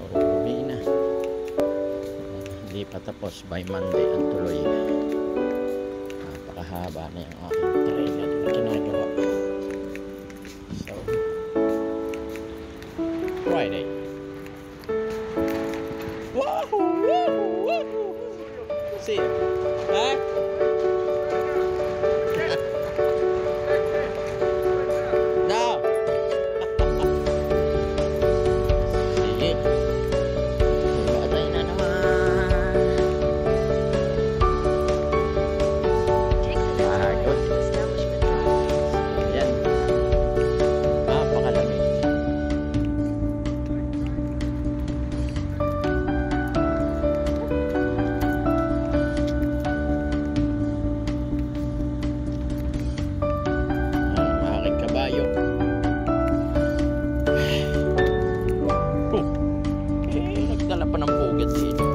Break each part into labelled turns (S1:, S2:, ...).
S1: o uwi na uh, hindi pa tapos by Monday ang tuloy na napakahaba na yung aking trailer na ginagawa so Friday wahoo wahoo wahoo see you back Nagdala pa ng pugat dito.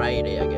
S1: Friday